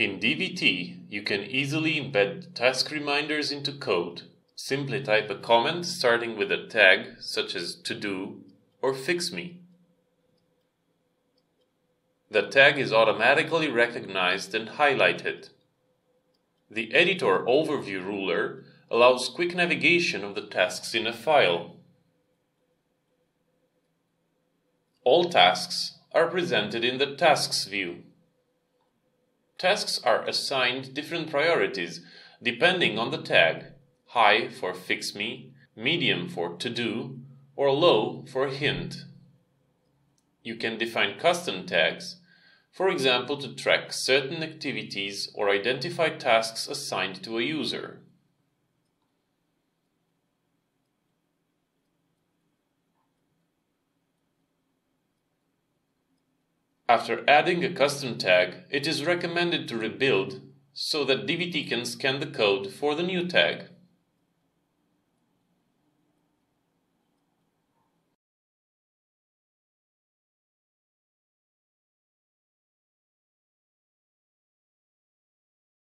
In DVT, you can easily embed task reminders into code. Simply type a comment starting with a tag such as TODO or FIXME. The tag is automatically recognized and highlighted. The editor overview ruler allows quick navigation of the tasks in a file. All tasks are presented in the Tasks view. Tasks are assigned different priorities depending on the tag, high for FIXME, medium for TODO, or low for hint. You can define custom tags, for example to track certain activities or identify tasks assigned to a user. After adding a custom tag, it is recommended to rebuild so that DVT can scan the code for the new tag.